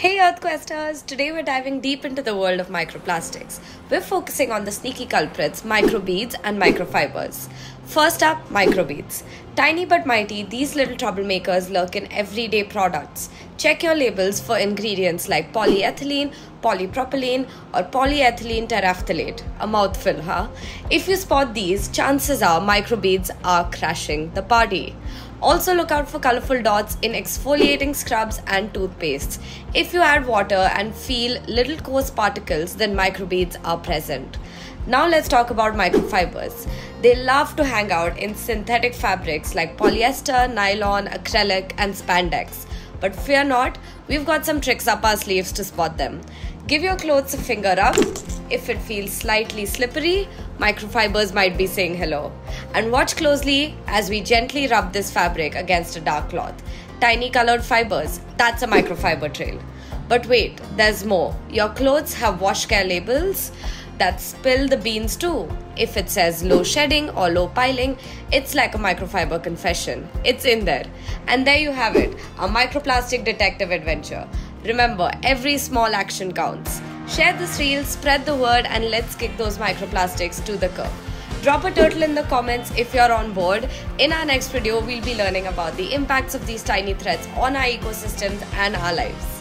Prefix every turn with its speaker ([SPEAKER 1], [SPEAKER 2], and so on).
[SPEAKER 1] Hey Earthquesters! Today we're diving deep into the world of microplastics. We're focusing on the sneaky culprits, microbeads and microfibers. First up, microbeads. Tiny but mighty, these little troublemakers lurk in everyday products. Check your labels for ingredients like polyethylene, polypropylene, or polyethylene terephthalate. A mouthful, huh? If you spot these, chances are microbeads are crashing the party. Also, look out for colorful dots in exfoliating scrubs and toothpastes. If you add water and feel little coarse particles, then microbeads are present. Now, let's talk about microfibers. They love to hang out in synthetic fabrics like polyester, nylon, acrylic, and spandex. But fear not, we've got some tricks up our sleeves to spot them. Give your clothes a finger up. If it feels slightly slippery, microfibers might be saying hello. And watch closely as we gently rub this fabric against a dark cloth. Tiny colored fibers, that's a microfiber trail. But wait, there's more. Your clothes have wash care labels that spill the beans too. If it says low shedding or low piling, it's like a microfiber confession. It's in there. And there you have it a microplastic detective adventure. Remember, every small action counts. Share this reel, spread the word, and let's kick those microplastics to the curb. Drop a turtle in the comments if you're on board. In our next video, we'll be learning about the impacts of these tiny threads on our ecosystems and our lives.